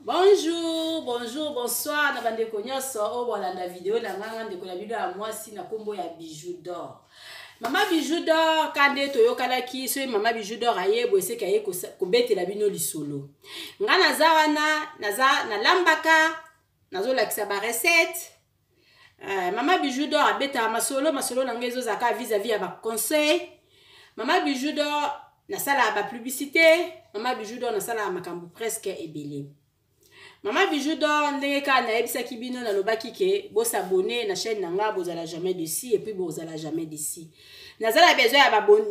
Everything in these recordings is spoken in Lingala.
Bonjour, bonjour, bonsoir na bandeko nyonso oyo bolanda video na ngai nga ndeko na bino ya mwasi na nkombo ya Bijou d'Or. Mama Bijou d'Or ka nde toyokanaki soki mama Bijou d'Or aye boye seke aye kosa- kobetela bino lisolo. Nga naza wana, naza nalambaka, nazolakisa ba recette, Uh, mama bijou dor abetaka masolo masolo na ngai ezozala kaka vis à vis ya baconseil mama bijou dor nasalaka bapublicité mama bijou dor nasalaka makambo presque ebele mama bijou dor ndenge kaka nayebisaki bino nalobaki ke bosabone na chaîne na ngai bozala jamais desi epuis bozala jamais desi nazala besoin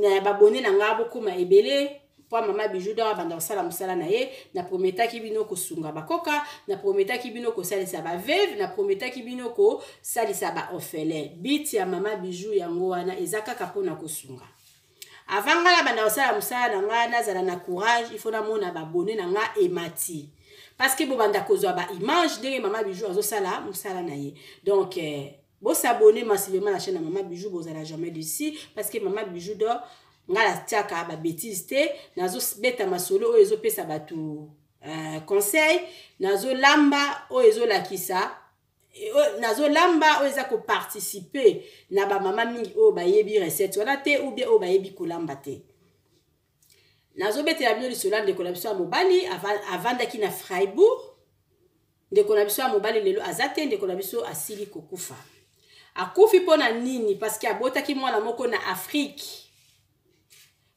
ya babone na ngai bokoma ebele mpo mama bijou donc abanda kosala mosala na ye na prometaki bino kosunga bakoka na prometaki bino kosalisa baveve na prometaki bino kosalisa baorphelin biti ya mama bijou yango wana eza kaka mpo na kosunga avant ngai nabanda kosala mosala na ngai nazala na courage ifo namona babone na ngai emati parce que bobanda kozwa baimage ndenge mama bijou azosala mosala na ye donc eh, Bo s'abonner massivement na chaîne ya Mama Bijou bozala jamais dessus parce que Mama Bijou do nga la tiaka ba bêtises te nazo beta masolo oyo ezo pesa batu euh, conseil nazo lamba oyo ezo lakisa nazolamba oyo eza koparticipe na bamama mingi oyo bayebi recette wana te ou bien oyo bayebi kolamba te nazobetela bino lisolo ya ndeko na biso ya mobali avandaki na freibourg ndeko na biso ya mobali lelo aza te ndeko na biso asili kokufa akufi mpo na nini parceke abotaki mwana moko na afrike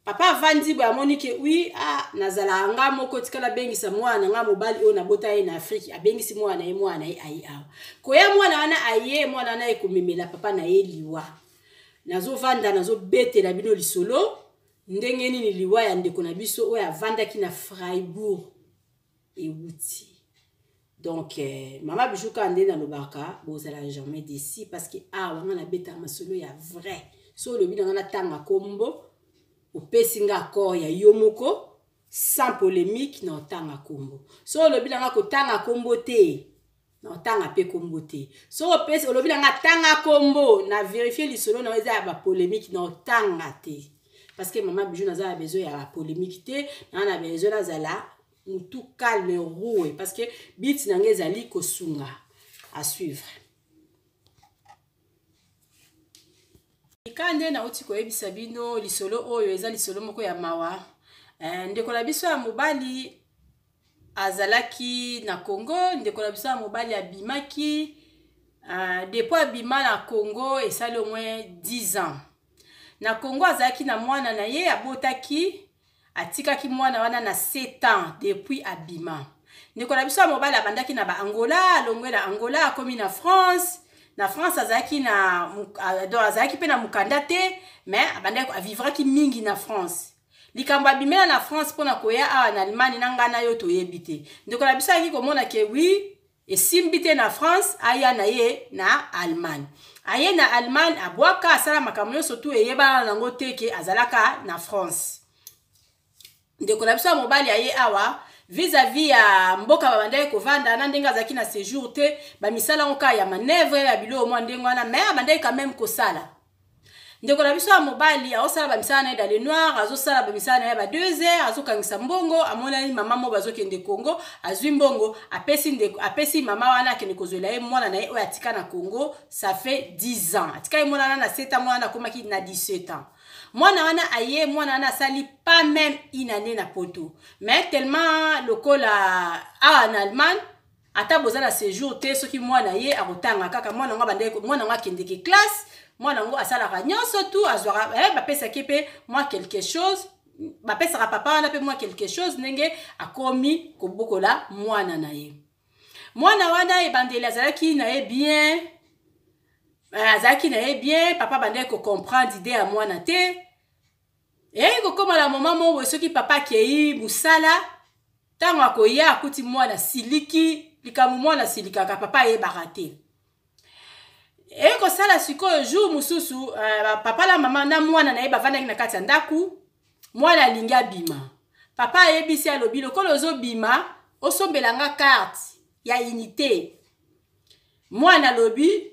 papa avandi boye amoni ke wi ah, nazalaka nga moko tikala abengisa mwana na nga mobali oyo nabota ye na afrike abengisi mwana na ye mwana na ye aye awa koya mwana wana aye mwana wana ekomemela papa na ye liwa nazovanda nazobetela bino lisolo Ndenge nini liwa ya ndeko na biso oyo avandaki na Freiburg ewuti? Donc, eh, mama Bijou kaka nde nalobaka bozala jamais desi parce que awa nga nabeta masolo ya vrai. So olobi na nga natanga kombo, opesi nga accord ya yo moko sans polemique na otanga kombo. So olobi na nga kotanga kombo te, naotanga mpe kombo te soki opesi olobi na nga tanga kombo na verifie lisolo na yo eza ya bapolemike naotanga te parce que mama bijou naza na besoin ya bapolemike te naa na besoin nazala mutu calme roue parce que bit na nga ezali kosunga à suivre lika nde nauti koyebisa bino lisolo oyo eza lisolo moko ya mawa eh, ndeko na biso ya mobali azalaki na congo ndeko na biso ya mobali abimaki uh, depuis abima na congo esali omwe 10 ans na congo azalaki na mwana na ye abotaki atikaki mwana wana na 7 ans depuis abima ndeko na biso ya mobali abandaki na baangola alongwe na angola akomi na france na france azalaki na azalaki mpe na mokanda te mais abandaki avivraki mingi na france likambo abimela na france mpo na koya awa na allemagne na ngai na yo toyebi te ndeko na biso ayaki komona ke wi esimbi te na france aya na ye na allemagne aye na allemagne abwaka asala makambo nyonso tu eyebana nango te ke azalaka na france ndeko na biso ya mobali aye awa vis-à-vis ya mboka babandaki kovanda na ndenge azalaki na séjour te bamisala yango kaka ya manevre ya biloko mwa ndenge wana mai abandaki quand même kosala ndeko na biso ya mobali aosala bamisala na ye dale noir azosala bamisala na ye ba 2 heures azokangisa mbongo amonani mama moko bazokende congo azwi mbongo apesi ndeko apesi mama wana akende kozwela ye mwana na ye oyo atika na congo ça fait 10 ans atika ye mwana wana na 7 ans mwana wana akomaki na 17 ans mwana wana aye mwana wana asali pas même une année na poto mais tellement lokola awa na allemagne ata boza na sejour te soki mwana ye akotanga kaka mwana yango abandaki mwana yango akendeke classe mwana yango asalaka nyonso tu azwaka eh, bapesaki mpe mwa quelque chose bapesaka papa wana mpe mwa quelque chose ndenge akomi kobokola mwana na ye mwana wana ebandeli azalaki na ye bien eh, azalaki na ye bien papa abandaki kocomprendre ide ya mwana te eyaki kokoma na moma moko boye soki papa akei mosala ntango akoya akuti mwana siliki likambo mwana asilikaka papa ayebaka te eye kosala sikoyo jour mosusu uh, papa na mama na mwana na ye bavandaki na kati ya ndako mwana alingi abima papa ayebisi alobi lokola ozobima osombela nga karte ya unité mwana alobi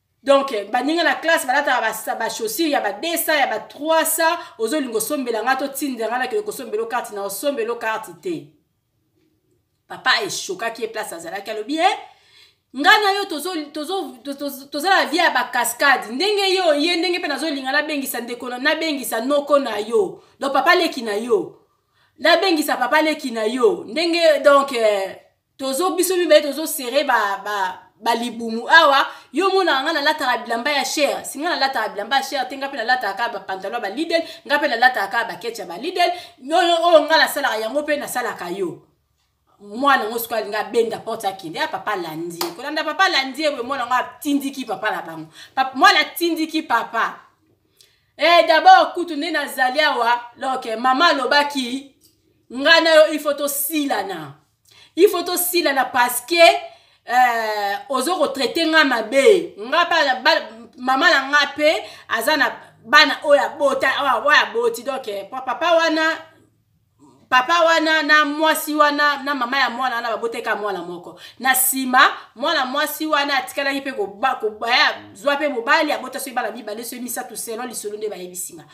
donc baninga na classe balataka bachaussure ya ba 200 ya ba 300 ozolinga osombela ngai totindela ngai nakende kosombela okarte na osombela okarte te papa eshokaki ye place azalaki alobi e eh, ngai na yo toza na vie ya bacascade ndenge ye oye ndenge mpe nazolinga nabengisa ndeko nabengisa noko na yo donc papa leki na yo nabengisa papa leki na yo ndenge donc eh, tozo biso mibale tozo sere ba, ba, balibumu awa yo omonaka ngai nalataka bilamba ya cher si ngai nalataka bilamba ya cher te ngai mpe nalataka kaka bapantalon ya balidel ngai mpe nalataka kaka baketch ya balidel oyo oyo ngai nasalaka yango mpe nasalaka yo mwana yango soki alingi abenda porte akende ya ah, papa landie kolanda papa landie boye mwana yango atindiki papa na bango mwana atindiki papa e eh, dabord kutu nde nazali awa loke mama alobaki ngai na yo il faut tosilana il faut tosilana parce que euh, ozo kotraite nga mabe nga bana ba, mama na nga mpe aza na bana oyo abota oyo aboti donc eh, papa wana papa wana na mwasi wana na mama ya mwana wana baboteka mwana moko na nsima mwana mwasi wana atikalaki mpe zwa mpe mobali abota soki bana mibale soki misato selon lisolo nde bayebisi nga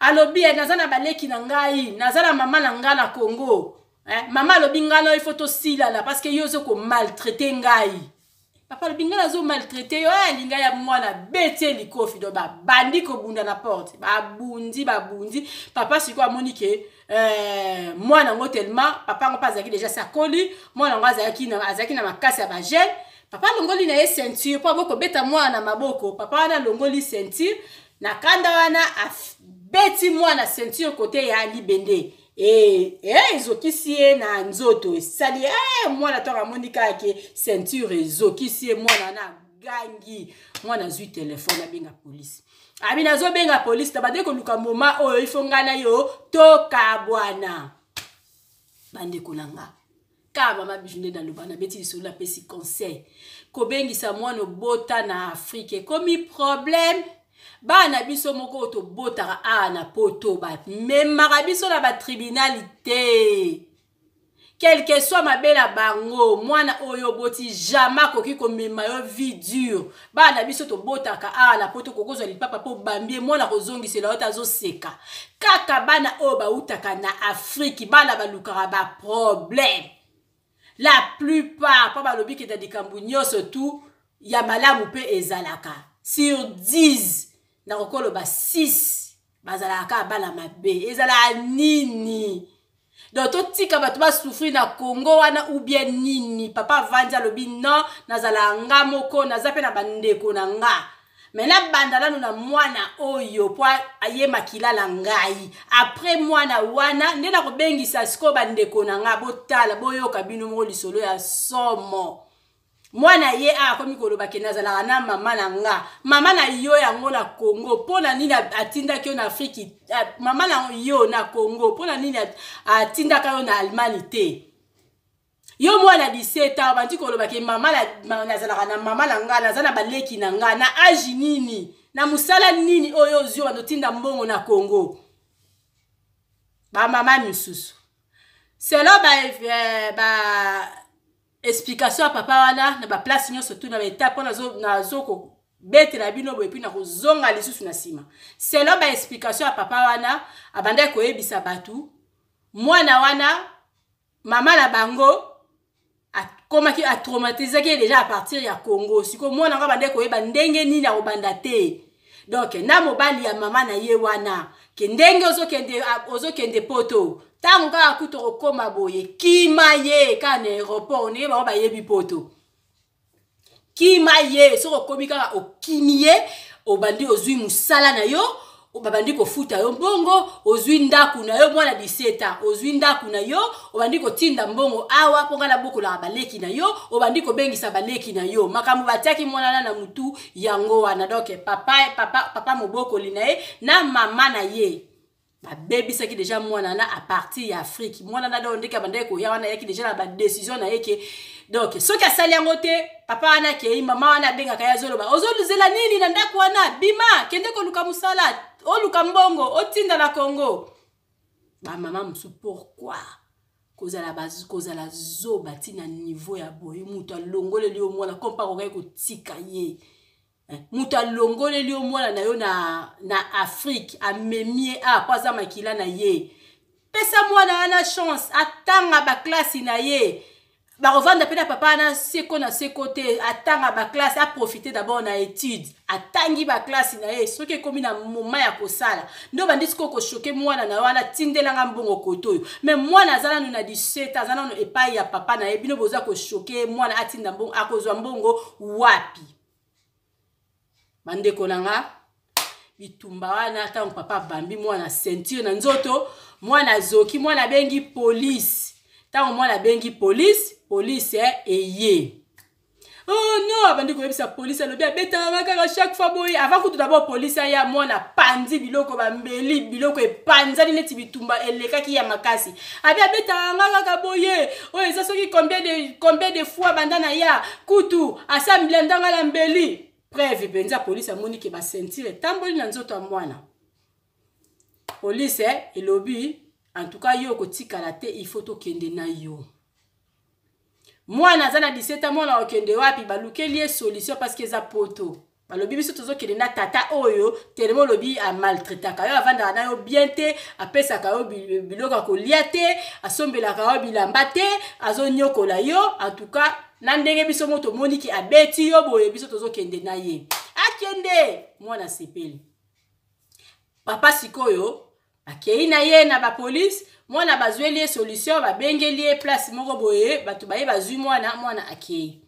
alobi eh, naza na baleki na ngai naza na mama na ngai na congo eh, mama alobi ngai na yo ifo tosilana parce que yo ozo komaltraite ngai papa alobi ngai nazo maltraite yo eh, alinga ya mwana betie likofi do babandi kobunda na porte babundi babundi papa sikoyo amoni ke eh, mwana yango tellement papa yango mpe azalaki deja sakoli mwana yango azalaki na, azalaki na makasi ya bagene papa alongoli na ye ceinture mpo abokobeta mwana na maboko papa wana alongoli ceinture na kanda wana abeti mwana ceinture kote ya libende Eh, eh, ezokisi ye na nzoto esali eh, mwana ntango amoni kaka ke ceinture ezokisi ye mwana wana agangi mwana azwi telefone abenga polisi abi nazobenga polisi na bande koluka moma oyo ifo ngai na yo tokabwana bandeko na nga ka mama biju nde naloba nabeti lisolo napesi conseil kobengisa mwana obota na afrike ekomi problème bana biso moko oyo tobotaka awa na poto bamemaka biso na batribinali te quelque soit mabe na bango mwana oyo oboti jamais akoki komema yo vie dure bana biso tobotaka awa na poto kokozwa lipapa mpo bambie mwana kozongisela yo te azoseka kaka bana oyo bautaka na afriki bana balukaka baproblème la plupart mpo balobi kenda likambo nyonso tu ya malamu mpe ezalaka sur 10 nakokoloba 6 bazalaka kaka bana mabe ezalaka nini donc totika bato basouffrir na congo wana ou bien nini papa avandi alobi non nazala nga moko naza mpe na bandeko na nga me nabanda nano na mwana oyo mpo aye makila na ngai apres mwana wana nde nakobengisa sikoyo bandeko na ngai botala boyoka bino moko lisolo ya somo mwana ye a akomi koloba ke nazalaka na mama na nga mama na yo yango na congo mpo na nini atindaki yo na afriki mama na yo na congo mpo na nini atindaka yo na allemagne te yo mwana 17 ans bandi koloba ke mama nazalaka na mama na nga naza na baleki na nga na age nini na mosala nini oyo ozwi bando tinda mbongo na congo bamama misusu selo ba, eh, ba explication ya papa wana na baplace nyonso tu na baetape wana nazo kobetela bino boye mpui nakozonga lisusu na nsima selon baexplication ya papa wana abandaki koyebisa bato mwana wana mama na bango akomaki atraumatisaki ye deja apartir ya congo sikoyo mwana yango abandaki koyeba ndenge nini akobanda te donc na mobali ya mama na ye wana ke ndenge ozokende ozokende poto ntango kaka kutu okokoma boye kima ye kaka na aéroport ndenge bango bayebi poto kima ye soki okomi kaka okimi ye obandi ozwi mosala na yo babandi kofuta yo mbongo ozwi ndako na yo mwana 17 ans ozwi ndako na yo obandi kotinda mbongo awa mpo ngai nabokolaka baleki na yo obandi kobengisa baleki na yo makambo batiaki mwanana na motu yango wana donc papa papa papa mobokoli na ye na mama na ye babebisaki deja mwana na apartir ya afrike mwana na dao ndeke abandaki koya wana ayaki deja na badecision na ye ke donc soki asali yango te papa wana akei mama wana abengaka ye azoloba ozoluzela nini na ndako wana bima kende koluka mosala oluka mbongo otinda na congo bamama mosusu pourkui kozala ba, kozala zoba ti na niveau ya boye moto alongoleli yo mwana kompa kokaki kotika ye eh, moto alongoleli yo mwana na yo na, na afrike amemi ye a mpo aza makila na ye pesa mwana wana chance atanga baklasi na ye bakovanda mpe na papa wana seko na seko te atanga baklasse aprofite d'abord na étude atangi baklasse na ye soki ekomi na moma ya kosala nde obandi sikoyo koshoke mwana na yo wana tindelanga mbongo kote oyo mai mwana aza nano na 17 aza nano epai ya papa na ye bino boza koshoke mwana atinda mbongo akozwa mbongo wapi bandeko na nga bitumba wana ntango papa abambi mwana ceinture na nzoto mwana azoki mwana abengi polise ntango mwana abengi polise polise eh, eye oh non abandi koyebisa polise alobi abetaka kaka chaque fois boye avant kutu dabord polise aya mwana apanzi biloko bambeli biloko epanzani neti bitumba elekaki ya makasi abi abetaka nga kaka boye oyo eza soki combien de, combien de fois banda na ya kutu asala mbilandanga na mbeli preve mpenza polisi amoni ke basentire etamboli na nzoto ya mwana polisi eh, elobi antuka yo okotikala te ifo tokende na yo mwana aza na 17 mwana okende wapi balukeli ye solution parceke eza poto balobi biso tozokende na tata oyo telema olobi amaltretaka yo avandaka na yo bien te apesaka yo biloko ya kolia te asombelaka yo bilamba te azonyokola yo antuka na ndenge biso mo tomoni ke abeti yo boye biso tozokende na ye akende mwana asepeli papa sikoyo akei na ye na bapolise mwana bazweli ye solution babengeli ye place moko boye bato baye bazwi mwana mwana akei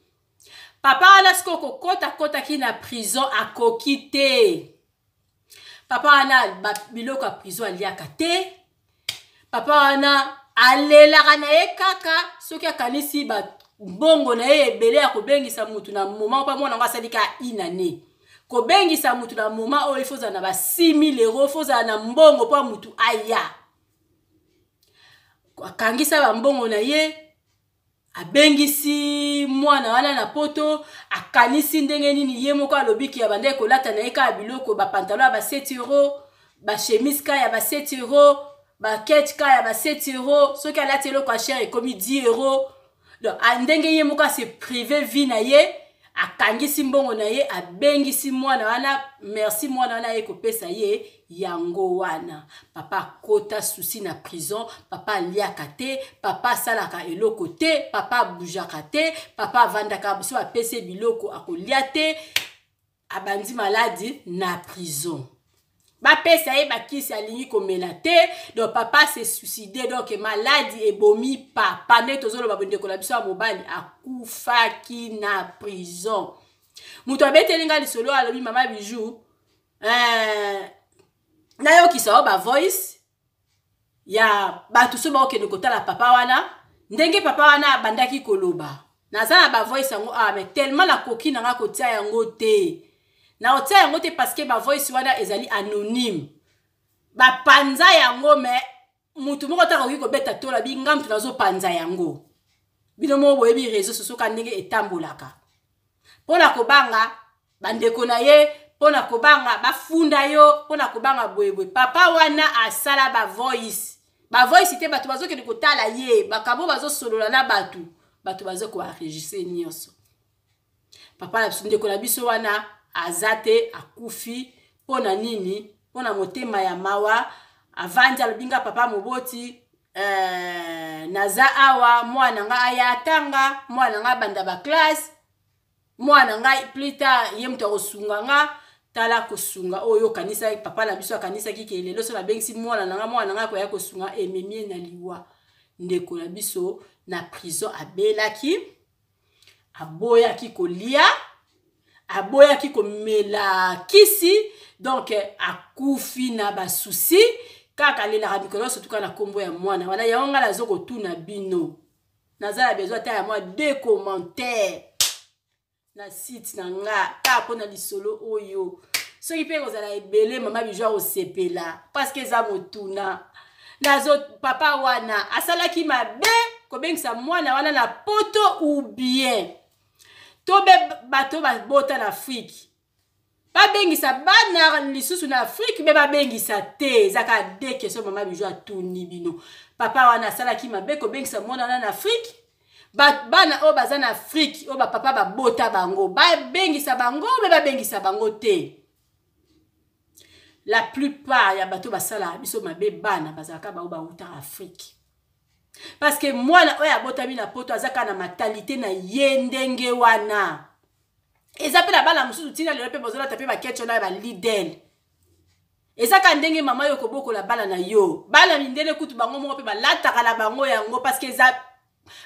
papa wana sikoyo kokota akotaki na prison akoki te papa wana biloko ya prison aliaka te papa wana alelaka na ye kaka soki akanisi mbongo na ye ebele ya kobengisa motu na moma opa mwana yango asali ka inane kobengisa motu na moma oyo ifo ozala na ba 6000 euro ifo ozala na mbongo mpo motu aya akangisa bambongo na ye abengisi mwana wana na poto akanisi ndenge nini ye moko alobi ke abandaki kolata na ye kaka biloko bapantalo ya ba 7 euro bachemise ka ya ba 7 euro bakete ka ya ba 7 euro soki alati eloko ya chere ekomi 10 euro donc ndenge ye moko ase prive vie na ye akangisi mbongo na ye abengisi mwana wana merci mwana wana aye kopesa ye yango wana papa akota susi na prison papa aliaka te papa asalaka eloko te papa abujaka te papa avandaka biso apesi ye biloko akolia te abandi maladi na prison bapesa ye bakisi alingi komela te donc papa se suicide donc maladi ebomi papa nde tozoloba bondeko na biso ya mobali akufaki na prison moto abeteli ngai lisolo alobi mama bijou eh, nayokisa yo bavoice ya bato soki bakokende kotala papa wana ndenge papa wana abandaki koloba naza na bavoice yango awa ah, mai tellement nakoki na ngai kotia yango te naotia yango te parceke bavoice wana ezali anonyme bapanza yango mai motu moko ata akoki kobeta tola bi nga motu nazopanza yango bino moko boyebi réseau sosoka ndenge etambolaka mpo na kobanga bandeko na ye mpo na kobanga bafunda yo mpo na kobanga boyeboye papa wana asala bavoice bavoice te bato bazokende kotala ye bakabo bazosolola na bato bato bazokoenregistre nyonso papa na biso ndeko na biso wana aza te akufi mpo na nini mpo na motema ya mawa avandi alobi nga papa moboti eh, naza awa mwana nga aya atanga mwana nga abanda baklasse mwana nga plus tard ye moto akosunga nga tala kosunga oyo okanisaki papa na biso akanisaki ke lelo so nabengisi mwana na nga mwana na nga akoya kosunga ememie na liwa ndeko na biso na prison abelaki aboyaki kolia aboyaki komela kisi donc akufi na basusi kaka alelaka mikolo nyonso tuka na nkombo ya mwana wana yango ngai nazo kotuna bino naza ya besoin ata ya mwa de commentaire na site na nga kaka mpo na lisolo oyo soki mpe ekozala ebele mama bijo akosepela parceke eza motuna nazo papa wana asalaki mabe kobengisa mwana wana na poto ou bien tobe bato babota na afrike babengisa bana lisusu na afrike mpe babengisa te eza kaka de question mama bijo atuni bino papa wana asalaki mabe kobengisa mwana wana na afrike bana oyo baza na afrike oyo bapapa babota bango babengisa bango mpe babengisa bango te la plupart ya bato basalaka biso mabe bana bazalaka bango bawutaka afrike parce que mwana oyo abotami na poto aza kaka na matalite na ye ndenge wana eza mpe na bana mosusu ntina lelo mpe bozolata mpe baketcho na balidel eza kaka ndenge mama yo kobokola bana na yo bana mindele kutu bango moko mpe balataka na bango yango parce que eza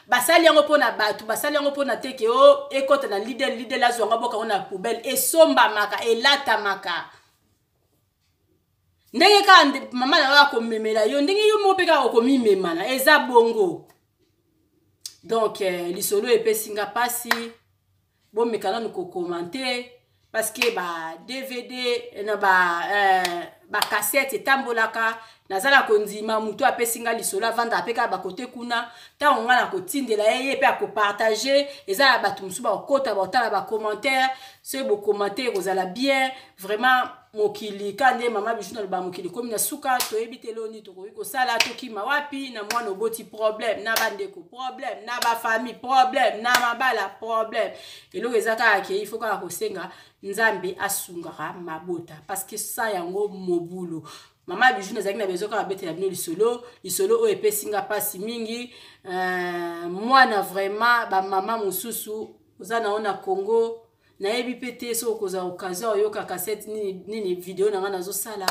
basali yango mpo na bato basali yango mpo na te ke o oh, ekota na lidele lidele azwa yango aboka yango na poubele esombamaka elatamaka ndenge kaka mama na yo akomemela yo ndenge yo moko mpe kaka okomimemana eza bongo donc eh, lisolo epesi nga mpasi bomeka nanu kokomante parceke ba dvd eh, na ba eh, bakasete etambolaka naza na kondima motu apesi ngai lisolo avanda ape kaka bakote kuna ntango ngai nakotindela ye ye mpe akopartage eza na bato mosusu bakokota bakotala bacommentaire soki bokomante ekozala bien vraiment mokili ka nde mama bijou naloba mokili komi na suka toyebi te leo nini tokoki kosala tokima wapi na mwana oboti problème na bandeko problème na bafamille problème na mabala problème eloko eza kaka ke il faut kaka kosenga nzambe asungaka mabota parce que sa yango mobulu mama bijou nazalaki na besoin kaka betela bino lisolo lisolo oyo epesi nga mpasi mingi euh, mwana vraiment bamama mosusu oza na yo na congo nayebi mpe te soki okozwa occasion oyoka kasete nini, nini video na ngai nazosala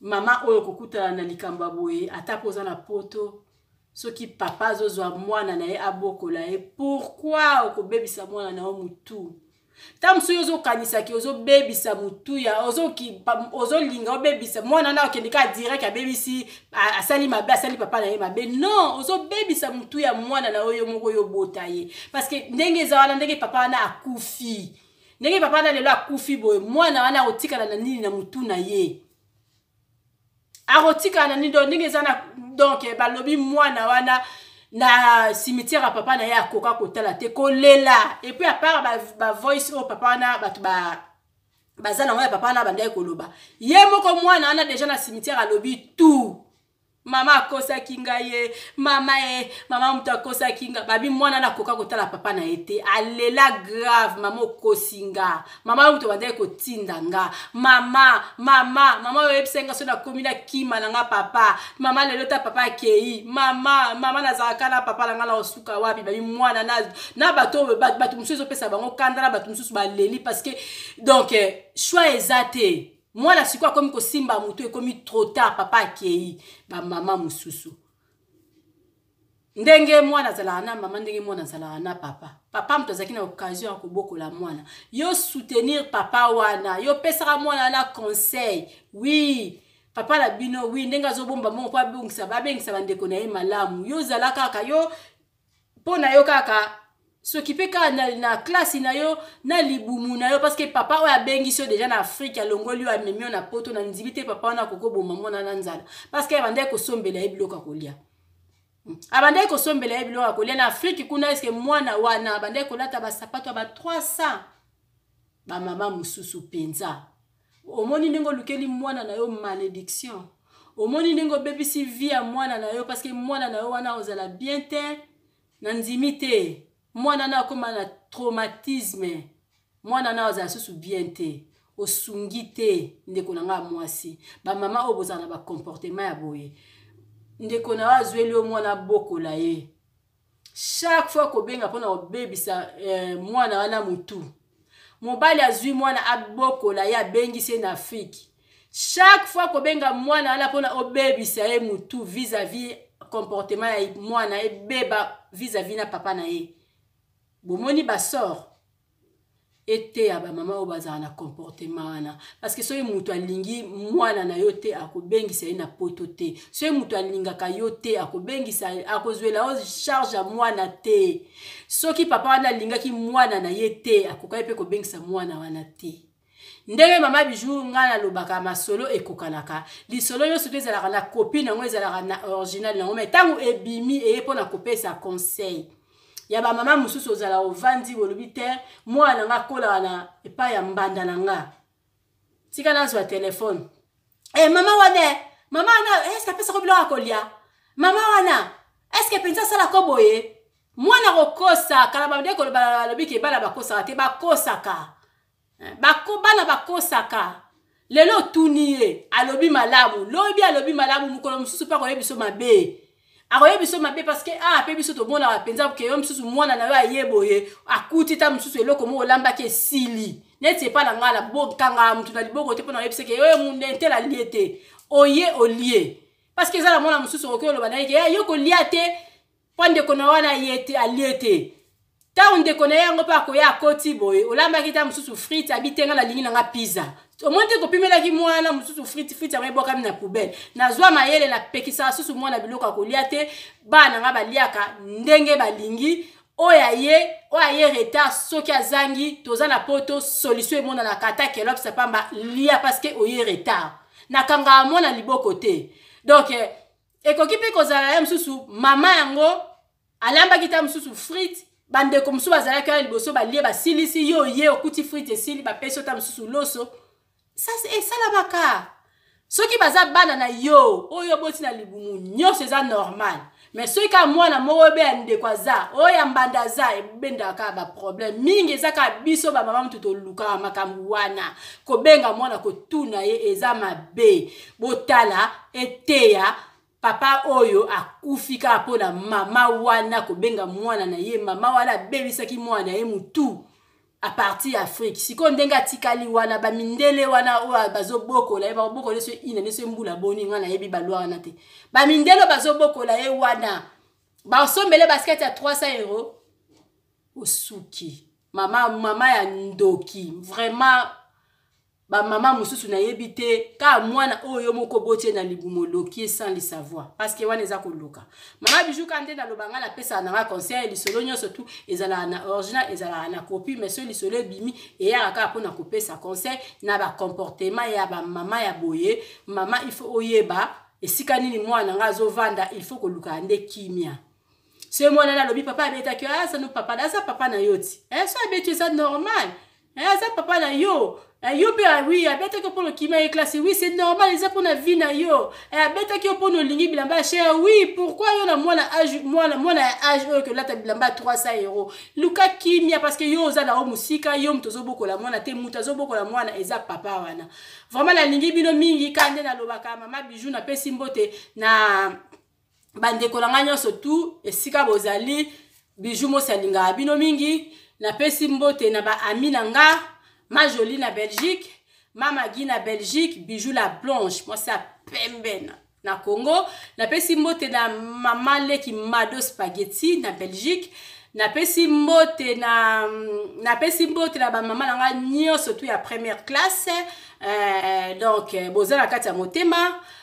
mama oyo kokutana na likambo ya boye ata mpo oza na poto soki papa azozwa mwana na ye abokola ye pourkui okobebisa mwana na yo motu ntango mosusu yo ozokanisaki ozobebisa motuya ozolinga obebisa mwana na akende kaka direct abebisi asali mabe asali papa na ye mabe non ozobebisa motu ya mwana na oyo moko oyo obota ye parce que ndenge eza wana ndenge papa wana akufi ndenge papa wana lelo akufi boye mwana wana akotikala na nini na motu na ye akotikala na nini do ndenge eza na donc balobi mwana wana na cimetière ya papa na ye akoka kotala te kolela epuis apart bavoice ba oyo papa wana bato ba baza nango ya papa wana abandaki koloba ye moko mwana wana deja na cimetière alobi tout mama akosaki ngai ye mama ye mama moto akosaki nga babi mwana nakoka kotala papa na ye te alela grave mama okosi nga mama yo moto obandaki kotinda nga mama mama mama oyo oyebisaki nga so nakomi na kima na nga papa mama lelo ta papa akei mama mama nazalaka na papa na nga na osuka wapi babi mwana na, na bato bato mosusu ezopesa bango kanda na bato mosusu basusu baleli parce que donc euh, choix eza te mwana sikoyo akomi kosimba motu ekomi trop tard papa akei bamama mosusu ndenge mwana azalaka na mama ndenge mwana azalaka na papa papa moto azalaki na occasion ya kobokola mwana yo soutenir papa wana yo pesaka mwana wana conseil wi papa na bino wi ndenge azobomba mongo mpo abengisa bandeko na ye malamu yo ozala kaka yo mpo na yo kaka sokipe kaka na, na klasi na yo na libumu na yo parceke papa oyo abengisi yo deja na afrike alongoli yo amemi yo na poto na ndimi te papa wana akoki oboma mwana na nzala parceke abandaki kosombela ye biloko ya kolya abandaki kosombela ye biloko ya kolya na afrike kuna eske mwana wana abandaki kolata basapato ya ba 300 bamama mosusu mpenza omoni ndenge olukeli mwana na yo malediction omoni ndenge obebisi vie ya mwana na yo parceke mwana na yo wana ozala bien te nandimi te mwana na akóma na traumatisme mwana na ozala susu bien te osungi te ndeko na ngai mwasi bamama oyo bozala na bacomportement ya boye ndeko na yo azweli yo mwana abokola ye chaque fois kobenga mpona kobebisa eh, mwana wana mutu mobali azwi mwana abokola ye abengisi ye na afrike chaque fois kobenga mwana wana mpona obebisa ye mutu vis-à-vis comportement ya mwana ebeba vis-à-vis na papa na ye bomoni basor eteya bamama oyo bazala na comportement wana parceke soki moto alingi mwana na yo te akobengisa ye na poto te soki moto alingaka yo te akobengisa akozwela yo charge ya mwana te soki papa wana alingaki mwana na ye te akokai mpe kobengisa mwana wana te ndenge mama bijou ngai nalobaka masolo ekokanaka lisolo nyonso mpe ezalaka na copie na yango ezalaka na original na yango mai ntango ebimi eye mpo na kopesa conseil ya bamama mosusu ozala ovandi olobi te mwana na nga akolaka na epai ya mbanda na nga tika nazwa telefone e mama wana mama wana eske apesako biloko ya kolya mama wana eske mpenza asalako boye mwana kokosa kala babandaki koloba balobi ke bana bakosaka te bakosaka eh, bako bana bakosaka lelo otuni ye alobi malamu lobi alobi malamu mokolo mosusu mpe akoyebi biso mabe akoyebi biso mabe parceke a ah, mpe biso tomonaka mpenza ke yo mosusu mwana na yo aye boye akuti ta mosusu eloko moko olambaki esili neti epai na ngai na bokangaka motu na liboko te mpo na oyebiseke yo munde ntela lie te oye olie parceke eza na mwana mosusu okoki oloba na ye ke eh, yo kolia te mpo ndeko na wana aye te alie te ntango ndeko na ye yango mpe akoya akoti boye olambaki ntango mosusu frite abi te ngai nalingi na ngai pizza omoni te kopimelaki mwana mosusu frite frite yango ebwakami na poubele nazwa mayele napekisaka susu mwana biloko ya kolia te bana na ngai baliaka ndenge balingi oyo aye oyo aye retard soki azangi toza na poto solution emonanaka ata kelopsa pamba lia parceke oye retard nakangaka mwana liboko te donk eh, ekoki mpe kozala ya mosusu mama yango alambaki ta mosusu frite bandeko mosusu bazalaki wana liboso balie basilisi yo oye okuti frite esili bapesi yo ta mosusu loso esalamaka soki baza bana na yo oyo oboti na libumu nyonso eza normal me soki kaka mwana moko ebe ya ndeko aza oyo ya mbanda aza ebendaka kaka baproblème mingi eza kaka biso bamama motu tolukaka makambo wana kobenga mwana kotuna ye eza mabe botala eteya papa oyo akufi kaka mpo na mama wana kobenga mwana na ye mama wana abebisaki mwana na ye motu apartir ya afrike sikoyo ndenge atikali wana bamindele wana oyo bazobokola ye bakobokola ye so ina nde so mbula boni ngai nayebi balwa wana te bamindele oyo bazobokola ye wana basombele baskete ya 300 euro osuki mama mama ya ndoki vraiment bamama mosusu nayebi te kaka mwana oyo yo moko botie na libumu olokie sans le savoir parce que wana eza koloka mama bijou ka nde naloba ngai napesaka na ngai conseil lisolo nyonso tu ezalaka na original ezalaka na copie mais soki lisolo ebimi eyaka kaka mpo na kopesa conseil na bacomportement ya bamama ya boye mama il faut oyeba esika nini mwana na ngai azovanda il faut kolukaka nde kimia se mwana nalobi papa abetaki yo ah, aza no papa aza papa na yo ti eh, so abeti eza normal Eh, aza papa na yo eh, yo mpe ah, oui abetaki yo mpona okima ye classe oui c'est normal eza mpona vie na yo eh, abetaki yo mpona olingi bilamba ya cher oui pourquoi yo na mwana age mwana mwana ya age oyo kolata bilamba ya 300 euro luka kimia parce que yo oza na yo mosika yo moto ozobokola mwana te moto azobokola mwana eza papa wana vraiment nalingi bino mingi ka nde nalobaka mama bijou napesi mbote na bandeko na ngai nyonso tu esika bozali biju mosi alingaka bino mingi napesi mbote na baami na nga majoli na belgique mamagi na belgique biju la blanche mwasi ya pembe na, na congo napesi mbote na mama leki mado spaghetti na belgique napesi mbote na napesi mbote na bamama na ngai nyonso tu ya première classe euh, donc boza na kati ya motema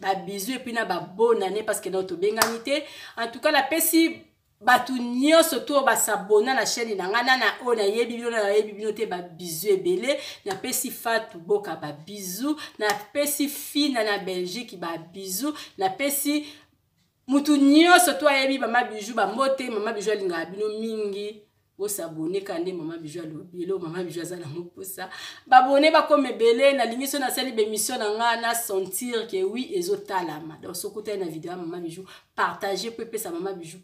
ba bisous et puis na ba bonne année parce que donc tobengani te en tout cas napesi bato nyonso to basabona na chaîne na ngai na na oyo nayebi bino na nayebi bino te babizu ebele napesi fatu boka babizu napesi fina na belgique babizu napesi mutu nyonso to ayebi mama bijou bambote mama bijou alingaka bino mingi bosabone ka nde mama bijou alobi elo mama bijou aza nango mposa babone bakoma ebele nalingi so nasali bemission na ngai na sentir ke wi ezotalama donc soki otali na video ya mama bijou partage mpo epesa mama bijou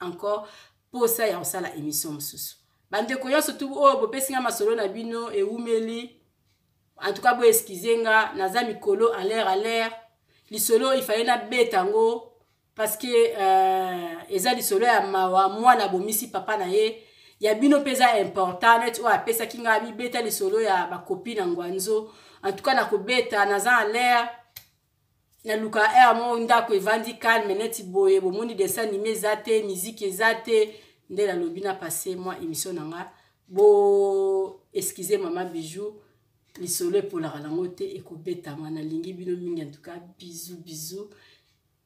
encore mposa ya kosala emission mosusu bandeko nyonso tu oyo bopesi ngai masolo na bino ewumeli en tout cas bo excuse nga naza mikolo à l'air à l'air lisolo il fallait na beta ngo parce que euh, eza lisolo ya mawa mwana bomisi papa na ye ya bino mpe eza important neti oyo apesaki ngai mibeta lisolo ya bakopi na ngwanzo en tout cas nakobeta naza en l'air nalukaka ere moko ndako evandi calme neti boye bomoni dessin anime eza te miziki eza te nde nalobi na passe mwa émission na nga bo excuse mama bijou lisolo epolaka nango te ekobetama nalingi bino mingi antuka bizu bizu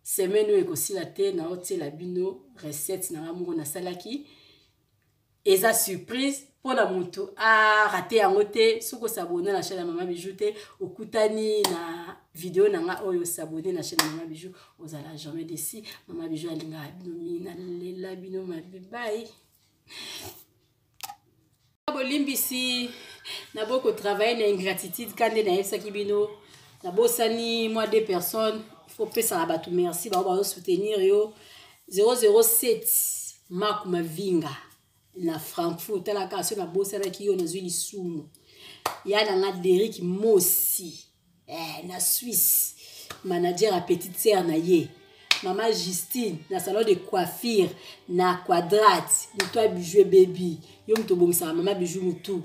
semaine oyo ekosila te naotiela bino recette na nga moko nasalaki eza surprise mpo na motu arate yango te soki osabone na chaine ya mama bijou te okutani na video na nga oyo osabone na chaine ya mama bijou ozala jamais desi mama bijou alingaka bino mingi nalela bino mabe bai bolimbisi na boyi kotravaille na ingratitude ka nde nayebisaki bino nabosani mwa deux personnes faut pesaka bato merci bango bazosoutenir yo 007 mark mavinga na frankfurt talaka so nabosanaki yo nazwi lisumu ya na nga derik mosi eh, na suisse manager ya petite sere na ye mama justine na salon de coiffure na quadrate moto ya bijou ebebi yo moto obongisaka mama bijou motu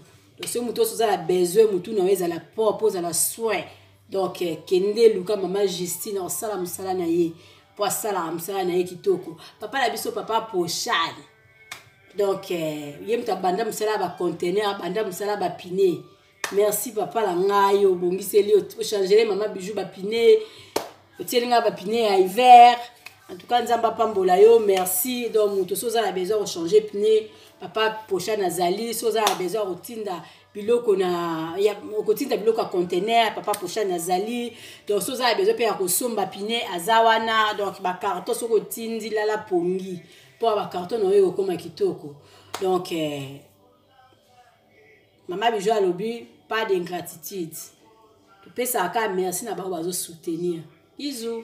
so moto oso oza na besoin motu na yo ezala propre ozala soin donc eh, kende luka mama justine osala mosala na ye mpo asalaka mosala na ye kitoko papa na biso papa pochane donc eh, ye moto abanda mosala ya bacontener abanda mosala ya bapine merci papa na ngai obongiseli ochangele mama bijou bapine otieli ngai bapine ya hiver en tout cas nzambe apambola yo merci donc moto so oza na besoin ochange pine papa prochaine azali so oza na besoin kotinda biloko na ya okotinda biloko ya contener papa prochaine azali donc so oza na besoin mpe ya kosomba pine aza wana donc bacarton soki otindi lala pongi mpo bacarton na oyo ekokoma kitoko donc eh, mama bijo alobi pas d'ingratitude topesaka kaka merci na bango bazosoutenir izu